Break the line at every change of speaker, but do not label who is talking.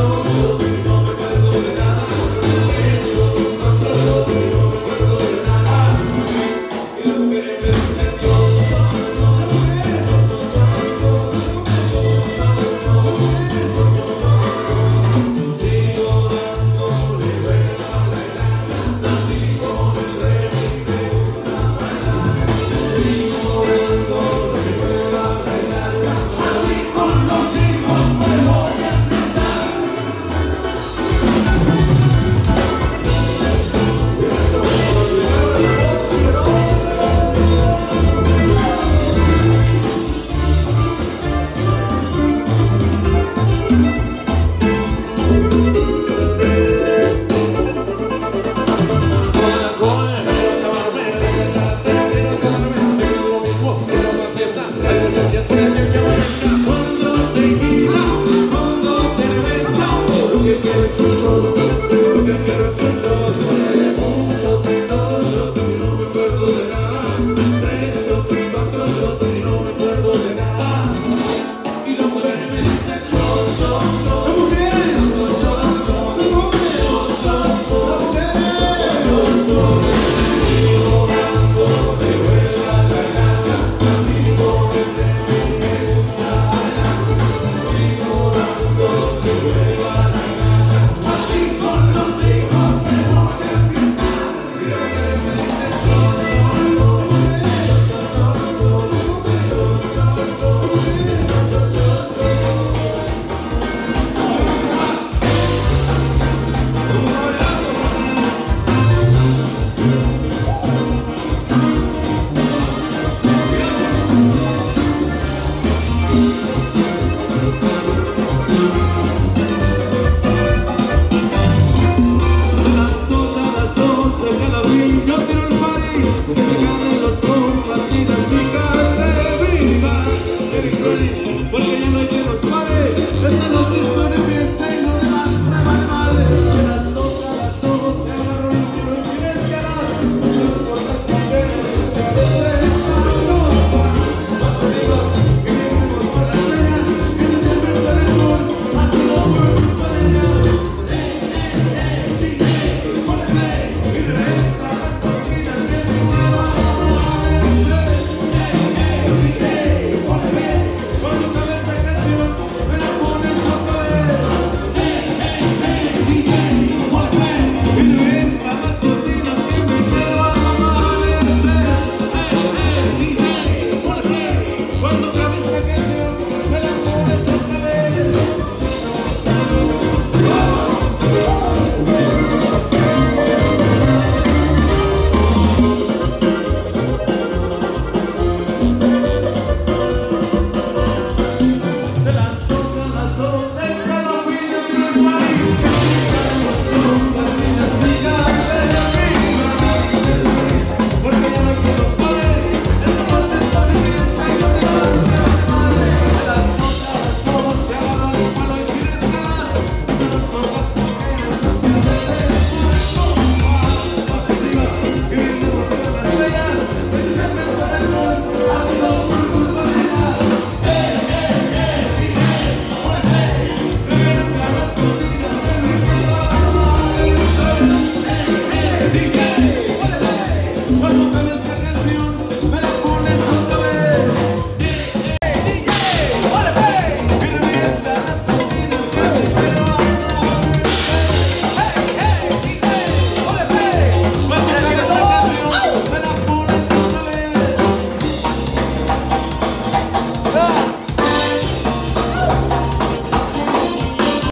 no good. school.